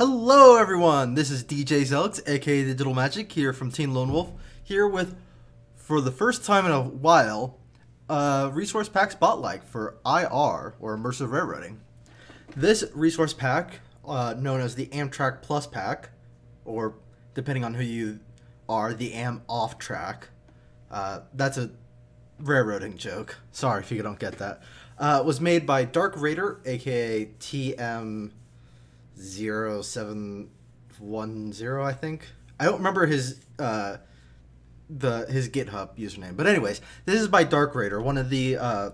Hello everyone, this is DJ Zelex, aka Digital Magic, here from Team Lone Wolf, here with, for the first time in a while, a Resource Pack Spotlight for IR, or Immersive Railroading. This resource pack, uh, known as the Amtrak Plus Pack, or depending on who you are, the Am Off Track, uh, that's a railroading joke. Sorry if you don't get that. Uh, was made by Dark Raider, aka TM. 0710 I think. I don't remember his uh the his GitHub username. But anyways, this is by Dark Raider, one of the uh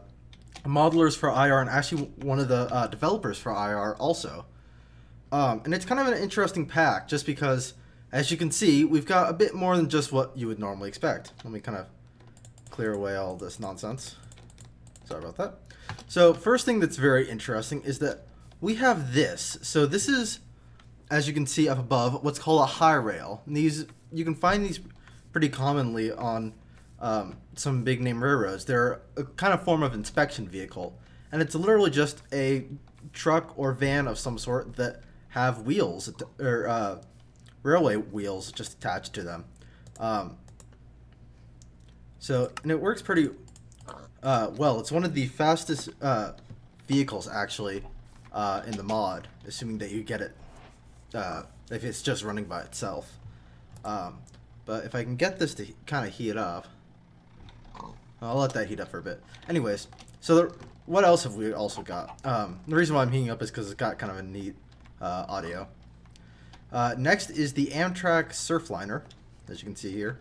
modelers for IR and actually one of the uh, developers for IR also. Um, and it's kind of an interesting pack just because as you can see, we've got a bit more than just what you would normally expect. Let me kind of clear away all this nonsense. Sorry about that. So first thing that's very interesting is that we have this. So this is, as you can see up above, what's called a hi-rail. These you can find these pretty commonly on um, some big name railroads. They're a kind of form of inspection vehicle, and it's literally just a truck or van of some sort that have wheels or uh, railway wheels just attached to them. Um, so and it works pretty uh, well. It's one of the fastest uh, vehicles actually uh, in the mod, assuming that you get it uh, if it's just running by itself. Um, but if I can get this to kind of heat up, I'll let that heat up for a bit. Anyways, so the, what else have we also got? Um, the reason why I'm heating up is because it's got kind of a neat uh, audio. Uh, next is the Amtrak Surfliner, as you can see here.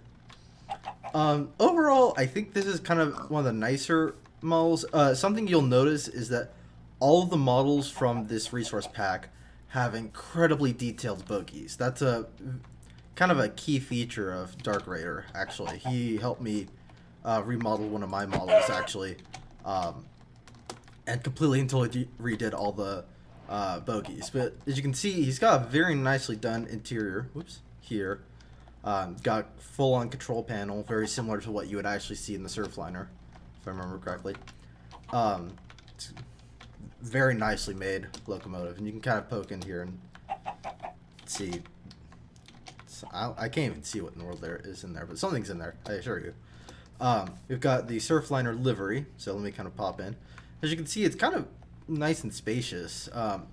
Um, overall, I think this is kind of one of the nicer models. Uh, something you'll notice is that all of the models from this resource pack have incredibly detailed bogies. That's a kind of a key feature of Dark Raider, actually. He helped me uh, remodel one of my models, actually, um, and completely and totally redid all the uh, bogies. But as you can see, he's got a very nicely done interior. Whoops, here. Um, got full-on control panel, very similar to what you would actually see in the Surfliner, if I remember correctly. Um, very nicely made locomotive, and you can kind of poke in here and see. I, I, can't even see what in the world there is in there, but something's in there. I assure you. Um, we've got the Surfliner livery, so let me kind of pop in. As you can see, it's kind of nice and spacious. Um,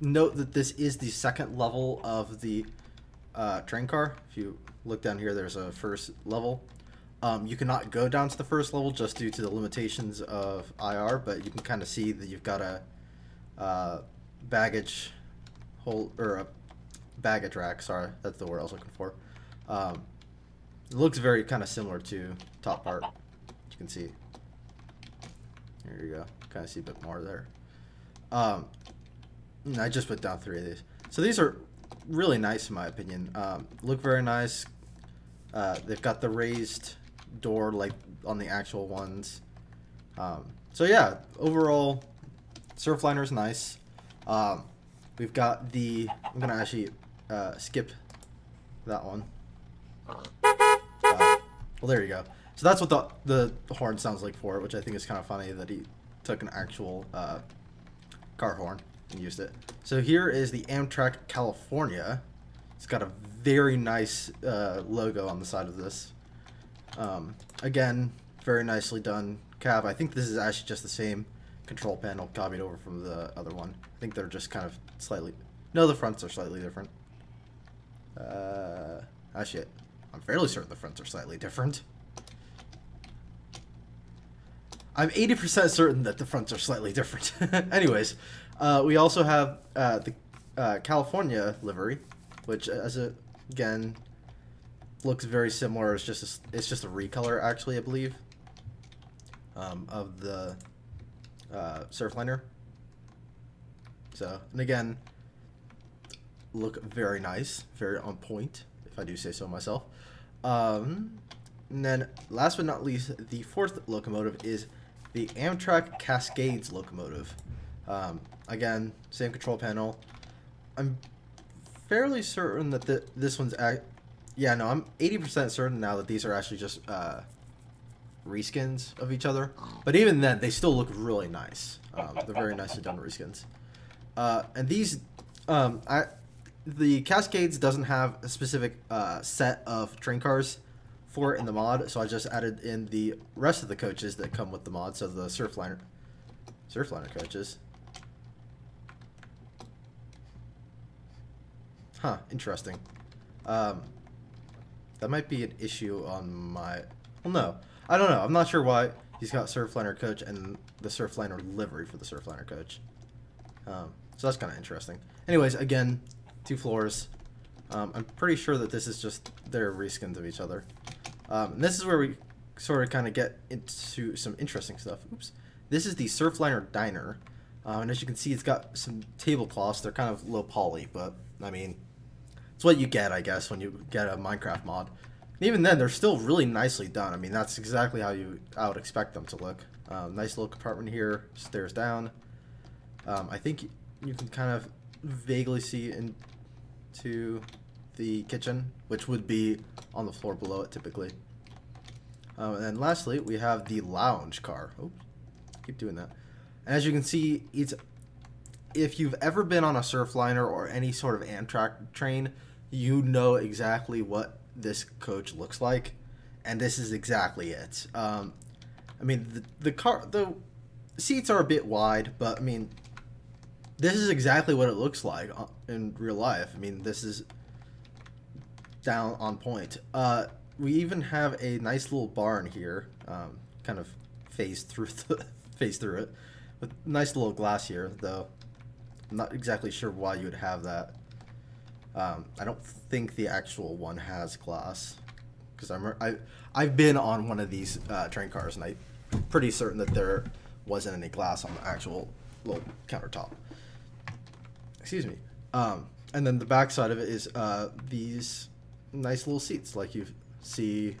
note that this is the second level of the uh, train car. If you look down here, there's a first level. Um, you cannot go down to the first level just due to the limitations of IR, but you can kind of see that you've got a uh, baggage hole or a baggage rack. Sorry, that's the word I was looking for. Um, it looks very kind of similar to top part. You can see. There you go. Kind of see a bit more there. Um, I just put down three of these. So these are really nice in my opinion. Um, look very nice. Uh, they've got the raised door like on the actual ones. Um, so yeah, overall, Surfliner is nice. Um, we've got the. I'm gonna actually uh, skip that one. Uh, well, there you go. So that's what the the horn sounds like for it, which I think is kind of funny that he took an actual uh, car horn and used it. So here is the Amtrak California. It's got a very nice uh, logo on the side of this. Um, again, very nicely done cab. I think this is actually just the same control panel copied over from the other one. I think they're just kind of slightly... No, the fronts are slightly different. Uh, actually, I'm fairly certain the fronts are slightly different. I'm 80% certain that the fronts are slightly different. Anyways, uh, we also have uh, the uh, California livery, which, as a, again, looks very similar. It's just a, it's just a recolor, actually, I believe, um, of the uh, Surfliner. So, and again, look very nice, very on point, if I do say so myself. Um, and then, last but not least, the fourth locomotive is the Amtrak Cascades locomotive. Um, again, same control panel. I'm fairly certain that the, this one's yeah, no, I'm 80% certain now that these are actually just uh, reskins of each other. But even then, they still look really nice. Um, they're very nicely done reskins. Uh, and these, um, I, the Cascades doesn't have a specific uh, set of train cars for it in the mod, so I just added in the rest of the coaches that come with the mod. So the Surfliner, Surfliner coaches. Huh, interesting. Um, that might be an issue on my. Well, no, I don't know. I'm not sure why he's got Surfliner coach and the Surfliner livery for the Surfliner coach. Um, so that's kind of interesting. Anyways, again, two floors. Um, I'm pretty sure that this is just their reskins of each other. Um, and this is where we sort of kind of get into some interesting stuff. Oops. This is the Surfliner Diner. Uh, and as you can see, it's got some tablecloths. They're kind of low poly, but I mean, it's what you get, I guess, when you get a Minecraft mod. And even then, they're still really nicely done. I mean, that's exactly how you I would expect them to look. Um, nice little compartment here, stairs down. Um, I think you can kind of vaguely see into the kitchen, which would be on the floor below it typically. Um, and then lastly, we have the lounge car. Oops, keep doing that. And as you can see, it's if you've ever been on a Surfliner or any sort of Amtrak train, you know exactly what this coach looks like, and this is exactly it. Um, I mean, the, the car, the seats are a bit wide, but I mean, this is exactly what it looks like uh, in real life. I mean, this is down on point. Uh, we even have a nice little barn here, um, kind of phased through the phased through it, with nice little glass here. Though, I'm not exactly sure why you would have that. Um, I don't think the actual one has glass, because I'm I I've been on one of these uh, train cars, and I'm pretty certain that there wasn't any glass on the actual little countertop excuse me. Um, and then the back side of it is uh, these nice little seats, like you see.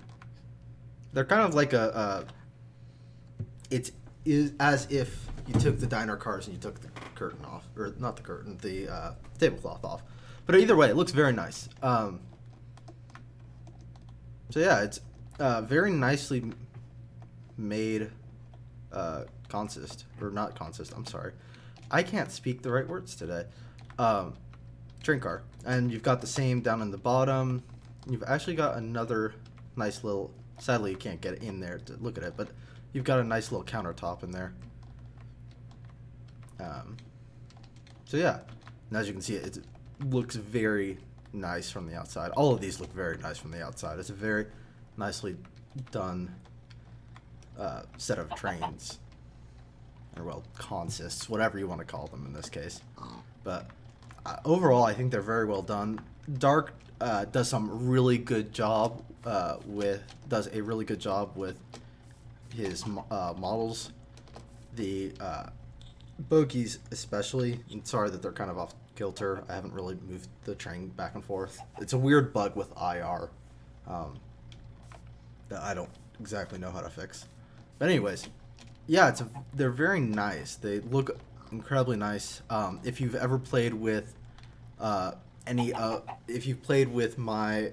They're kind of like a. Uh, it is is as if you took the diner cars and you took the curtain off, or not the curtain, the uh, tablecloth off. But either way, it looks very nice. Um, so yeah, it's uh, very nicely made uh, consist, or not consist. I'm sorry, I can't speak the right words today um, car. And you've got the same down in the bottom. You've actually got another nice little, sadly you can't get in there to look at it, but you've got a nice little countertop in there. Um, so yeah, and as you can see, it looks very nice from the outside. All of these look very nice from the outside. It's a very nicely done uh, set of trains, or well, consists, whatever you want to call them in this case. But uh, overall, I think they're very well done. Dark uh, does some really good job uh, with does a really good job with his uh, models. The uh, bogies, especially. I'm sorry that they're kind of off kilter. I haven't really moved the train back and forth. It's a weird bug with IR um, that I don't exactly know how to fix. But anyways, yeah, it's a, they're very nice. They look incredibly nice. Um, if you've ever played with uh, any, uh, if you've played with my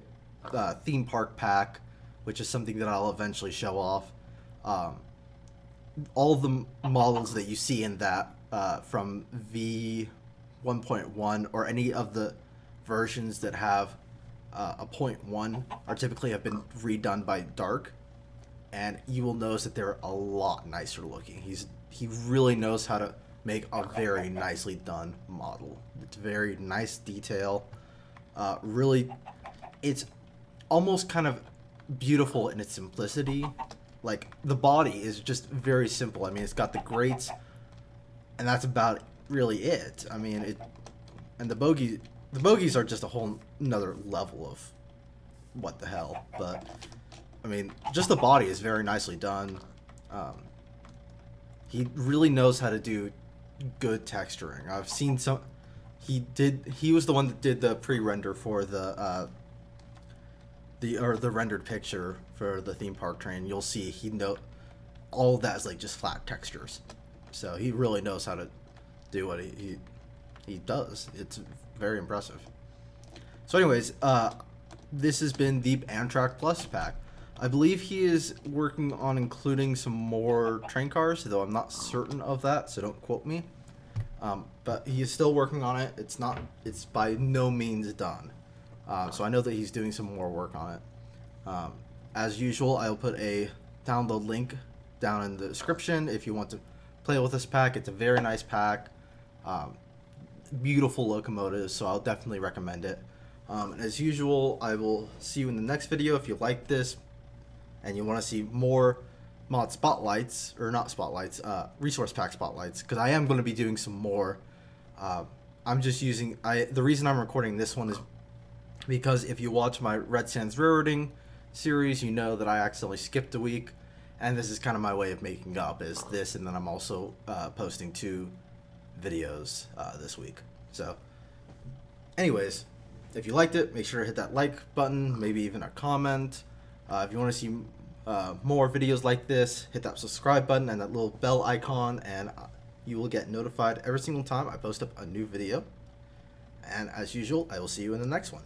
uh, theme park pack, which is something that I'll eventually show off, um, all the models that you see in that uh, from V 1.1 or any of the versions that have uh, a point one are typically have been redone by Dark, and you will notice that they're a lot nicer looking. He's he really knows how to make a very nicely done model. It's very nice detail. Uh, really, it's almost kind of beautiful in its simplicity. Like, the body is just very simple. I mean, it's got the grates, and that's about really it. I mean, it, and the bogies, the bogies are just a whole another level of what the hell. But, I mean, just the body is very nicely done. Um, he really knows how to do good texturing. I've seen some. He did. He was the one that did the pre-render for the uh, the or the rendered picture for the theme park train. You'll see he know all that is like just flat textures. So he really knows how to do what he he, he does. It's very impressive. So, anyways, uh, this has been the Amtrak Plus pack. I believe he is working on including some more train cars, though I'm not certain of that, so don't quote me. Um, but he is still working on it. It's not. It's by no means done. Um, so I know that he's doing some more work on it. Um, as usual, I'll put a download link down in the description if you want to play with this pack. It's a very nice pack. Um, beautiful locomotives, so I'll definitely recommend it. Um, and as usual, I will see you in the next video. If you like this and you want to see more mod spotlights, or not spotlights, uh, resource pack spotlights, because I am going to be doing some more. Uh, I'm just using, I the reason I'm recording this one is because if you watch my Red Sands Railroading series, you know that I accidentally skipped a week. And this is kind of my way of making up is this, and then I'm also uh, posting two videos uh, this week. So, anyways, if you liked it, make sure to hit that like button, maybe even a comment. Uh, if you want to see uh, more videos like this, hit that subscribe button and that little bell icon, and uh, you will get notified every single time I post up a new video. And as usual, I will see you in the next one.